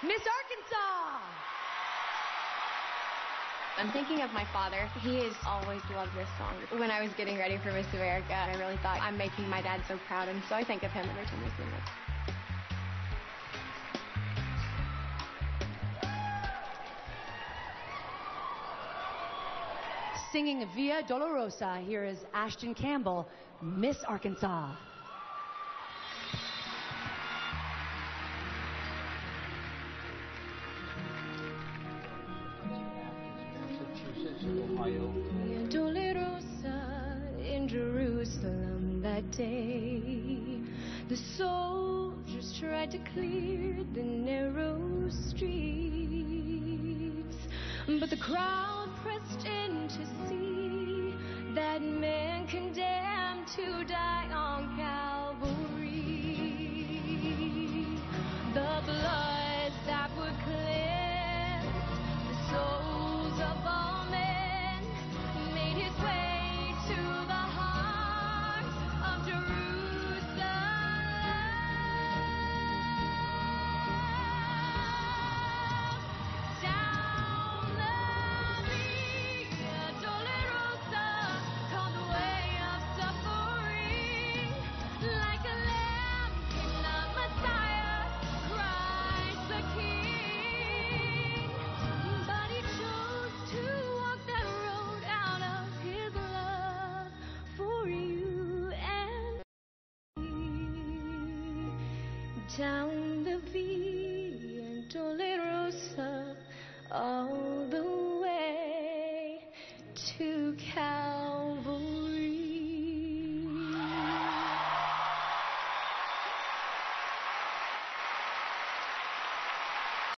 Miss Arkansas. I'm thinking of my father. He has always loved this song. When I was getting ready for Miss America, I really thought I'm making my dad so proud, and so I think of him every time I sing it. Singing Via Dolorosa, here is Ashton Campbell, Miss Arkansas. Via Dolorosa in Jerusalem that day. The soldiers tried to clear the narrow streets, but the crowd pressed in to see that man condemned to die on Calvary. down the Via Dolorosa all the way to Cal.